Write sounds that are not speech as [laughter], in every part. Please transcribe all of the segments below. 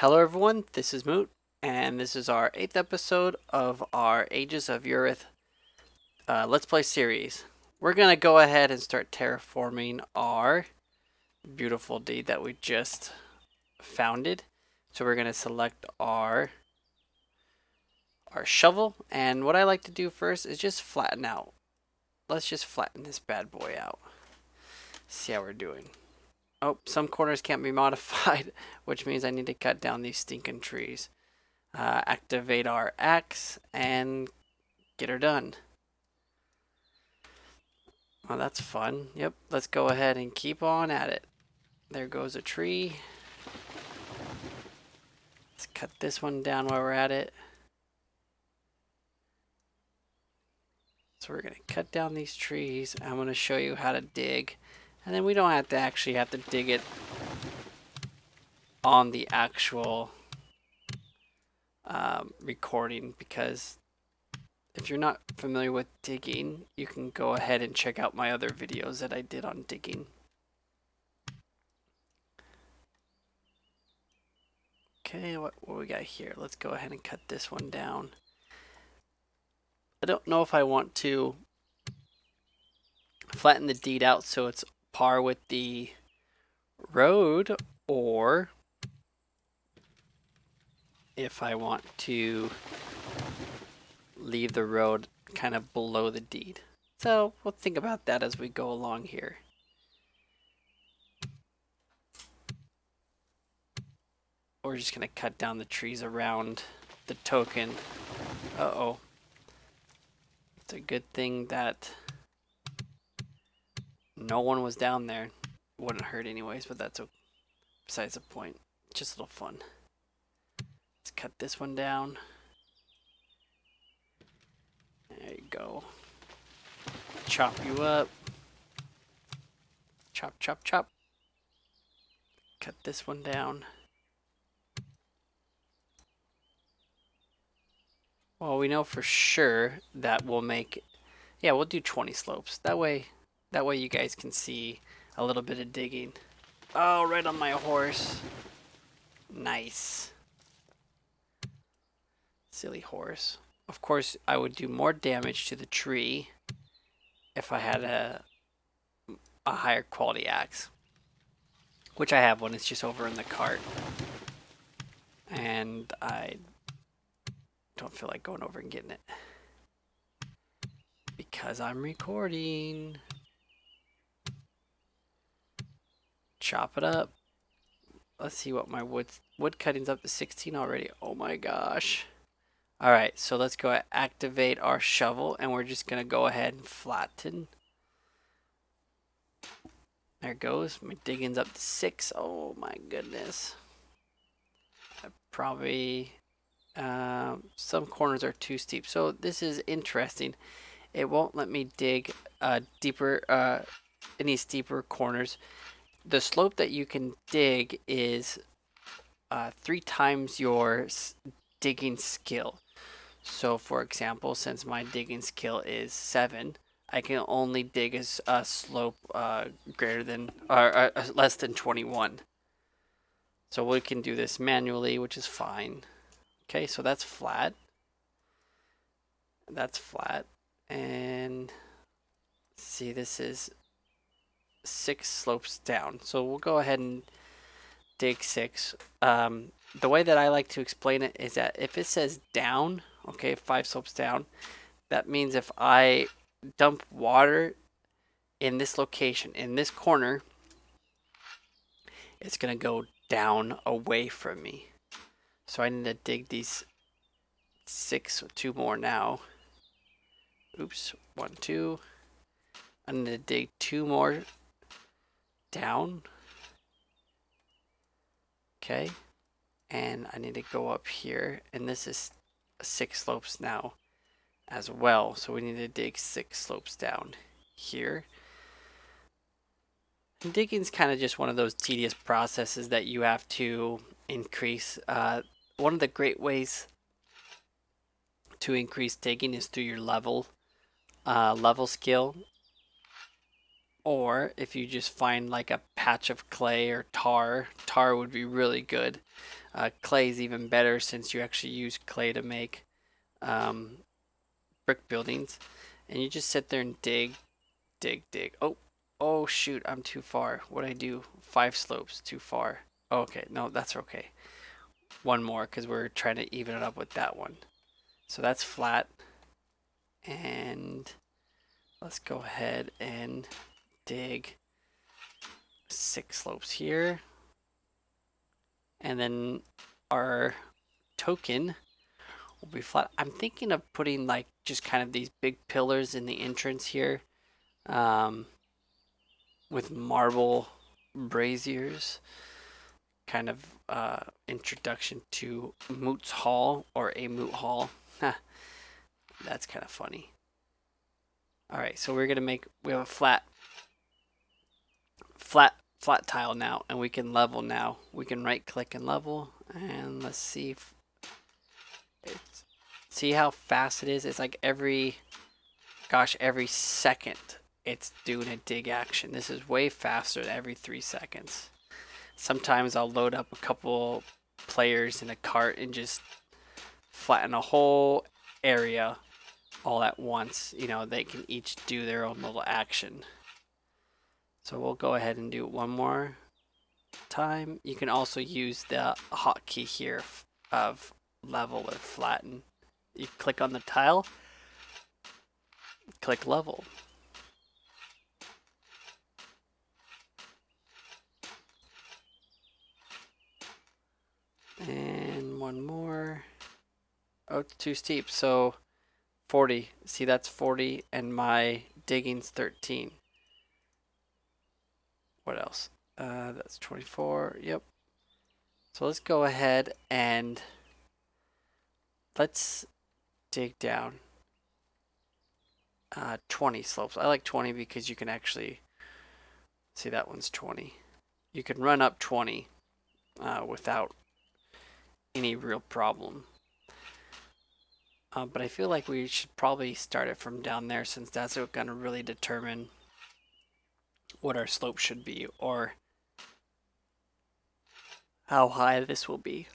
Hello everyone, this is Moot, and this is our 8th episode of our Ages of Urath uh, Let's Play series. We're going to go ahead and start terraforming our beautiful deed that we just founded. So we're going to select our our shovel, and what I like to do first is just flatten out. Let's just flatten this bad boy out. See how we're doing. Oh, some corners can't be [laughs] modified, which means I need to cut down these stinking trees. Uh, activate our axe and get her done. Well, that's fun. Yep, let's go ahead and keep on at it. There goes a tree. Let's cut this one down while we're at it. So we're going to cut down these trees. I'm going to show you how to dig. And then we don't have to actually have to dig it on the actual um, recording because if you're not familiar with digging, you can go ahead and check out my other videos that I did on digging. Okay, what, what we got here? Let's go ahead and cut this one down. I don't know if I want to flatten the deed out so it's par with the road or if I want to leave the road kind of below the deed. So we'll think about that as we go along here. We're just going to cut down the trees around the token. Uh-oh. It's a good thing that no one was down there. Wouldn't hurt anyways, but that's a, besides the point. Just a little fun. Let's cut this one down. There you go. Chop you up. Chop, chop, chop. Cut this one down. Well, we know for sure that we'll make... Yeah, we'll do 20 slopes. That way that way you guys can see a little bit of digging. Oh, right on my horse. Nice. Silly horse. Of course, I would do more damage to the tree if I had a, a higher quality axe. Which I have one, it's just over in the cart. And I don't feel like going over and getting it. Because I'm recording. Chop it up. Let's see what my wood wood cutting's up to 16 already. Oh my gosh. All right, so let's go activate our shovel and we're just to go ahead and flatten. There goes. My digging's up to 6. Oh my goodness. I probably uh, some corners are too steep. So this is interesting. It won't let me dig uh, deeper uh, any steeper corners the slope that you can dig is uh, three times your digging skill. So for example, since my digging skill is 7, I can only dig a, a slope uh, greater than or uh, less than 21. So we can do this manually, which is fine. Okay, so that's flat. That's flat. And see, this is six slopes down. So we'll go ahead and dig six. Um, the way that I like to explain it is that if it says down, okay, five slopes down, that means if I dump water in this location, in this corner, it's going to go down away from me. So I need to dig these six, two more now. Oops, one, two. I need to dig two more down. Okay. And I need to go up here. And this is six slopes now as well. So we need to dig six slopes down here. And digging is kind of just one of those tedious processes that you have to increase. Uh, one of the great ways to increase digging is through your level uh, level skill Or if you just find like a patch of clay or tar, tar would be really good. Uh, clay is even better since you actually use clay to make um, brick buildings. And you just sit there and dig, dig, dig. Oh, oh shoot, I'm too far. What I do? Five slopes, too far. Okay, no, that's okay. One more because we're trying to even it up with that one. So that's flat. And let's go ahead and dig six slopes here. And then our token will be flat. I'm thinking of putting like just kind of these big pillars in the entrance here um, with marble braziers. Kind of uh, introduction to Moot's Hall or a Moot Hall. That's kind of funny. All right, so we're gonna make we have a flat flat flat tile now and we can level now. We can right click and level and let's see if it's see how fast it is. It's like every gosh every second it's doing a dig action. This is way faster than every three seconds. Sometimes I'll load up a couple players in a cart and just flatten a whole area all at once. You know they can each do their own little action so we'll go ahead and do it one more time. You can also use the hotkey here of level or flatten. You click on the tile, click level. And one more. Oh, it's too steep. So 40. See, that's 40 and my digging's 13 what else? Uh, that's 24. Yep. So let's go ahead and let's dig down uh, 20 slopes. I like 20 because you can actually see that one's 20. You can run up 20 uh, without any real problem. Uh, but I feel like we should probably start it from down there since that's going to really determine what our slope should be or how high this will be.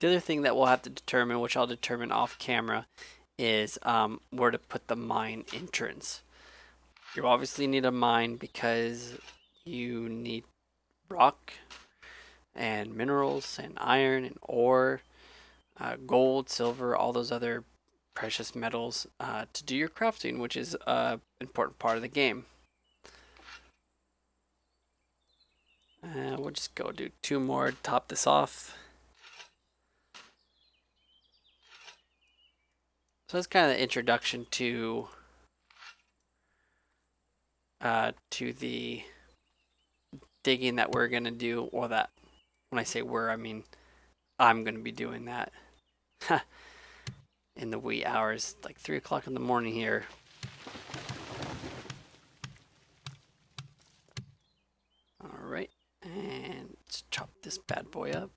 The other thing that we'll have to determine, which I'll determine off camera, is um, where to put the mine entrance. You obviously need a mine because you need rock and minerals and iron and ore, uh, gold, silver, all those other precious metals uh, to do your crafting, which is an important part of the game. Uh, we'll just go do two more, to top this off. So that's kind of the introduction to uh, to the digging that we're gonna do, or that when I say we're, I mean I'm gonna be doing that [laughs] in the wee hours, like three o'clock in the morning here. This bad boy up.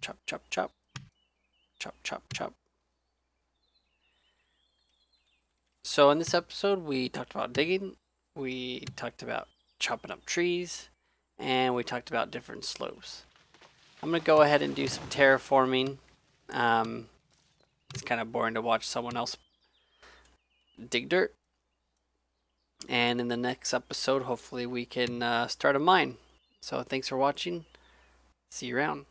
Chop, chop, chop. Chop, chop, chop. So in this episode, we talked about digging, we talked about chopping up trees, and we talked about different slopes. I'm going to go ahead and do some terraforming. Um, it's kind of boring to watch someone else dig dirt. And in the next episode, hopefully we can uh, start a mine. So thanks for watching. See you around.